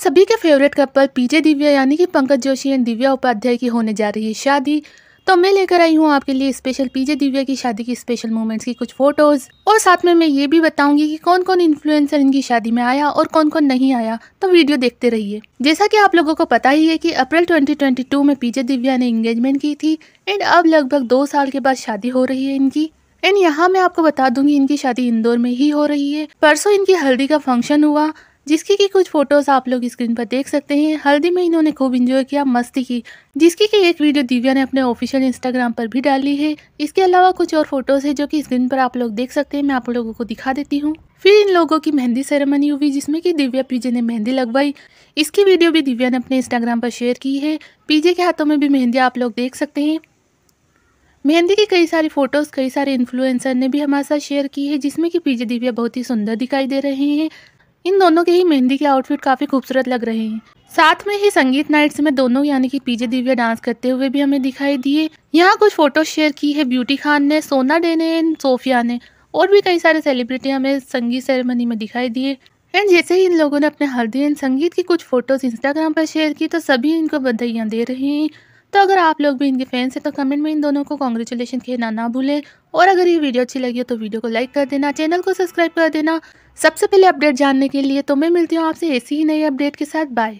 सभी के favourite couple पीजे दिव्या यानी कि पंकज जोशी एंड दिव्या उपाध्याय की होने जा रही है शादी। तो मैं लेकर आई हूँ आपके लिए स्पेशल पीजे दिव्या की शादी की स्पेशल मोमेंट्स की कुछ फ़ोटोज़ और साथ में मैं ये भी बताऊँगी कि कौन कौन इन्फ्लुएंसर इनकी शादी में आया और कौन कौन नहीं आया। तो वीडियो देखते रहिए। जैसा कि आप लोगों को पता ही है कि अप्रैल 2022 में पीजे दिव्या ने एंगेजमेंट की थी एंड अब लगभग दो साल के बाद शादी हो रही है इनकी। एंड यहाँ मैं आपको बता दूँगी इनकी शादी इंदौर में ही हो रही है। परसों इनकी हल्दी का फ़ंक्शन हुआ। जिसकी की कुछ फ़ोटोज़ आप लोग स्क्रीन पर देख सकते हैं। हल्दी में इन्होंने खूब इंजॉय किया, मस्ती की। जिसकी की एक वीडियो दिव्या ने अपने ऑफिशियल इंस्टाग्राम पर भी डाली है। इसके अलावा कुछ और फ़ोटोज़ है जो कि स्क्रीन पर आप लोग देख सकते हैं। मैं आप लोगों को दिखा देती हूँ। फिर इन लोगों की मेहंदी सेरेमनी हुई, जिसमें कि दिव्या पीजे ने मेहंदी लगवाई। इसकी वीडियो भी दिव्या ने अपने इंस्टाग्राम पर शेयर की है। पीजे के हाथों में भी मेहंदी आप लोग देख सकते हैं। मेहंदी की कई सारी फ़ोटोज़ कई सारे इन्फ्लुएंसर ने भी हमारे साथ शेयर की है, जिसमें कि पीजे दिव्या बहुत ही सुंदर दिखाई दे रहे हैं। इन दोनों के ही मेहंदी के आउटफिट काफ़ी खूबसूरत लग रहे हैं। साथ में ही संगीत नाइट्स में दोनों यानी कि पीजे दिव्या डांस करते हुए भी हमें दिखाई दिए। यहाँ कुछ फ़ोटो शेयर की है ब्यूटी खान ने, सोना डे ने सोफिया ने, और भी कई सारे सेलिब्रिटी हमें संगीत सेरेमनी में दिखाई दिए। एंड जैसे ही इन लोगों ने अपने हल्दी एंड संगीत की कुछ फ़ोटोज़ इंस्टाग्राम पर शेयर की तो सभी इनको बधाइयाँ दे रहे हैं। तो अगर आप लोग भी इनके फैंस हैं तो कमेंट में इन दोनों को कॉन्ग्रेचुलेशन कहना ना भूलें। और अगर ये वीडियो अच्छी लगी हो तो वीडियो को लाइक कर देना चैनल को सब्सक्राइब कर देना। सबसे पहले अपडेट जानने के लिए तो मैं मिलती हूँ आपसे ऐसी ही नई अपडेट के साथ। बाय